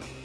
Bye.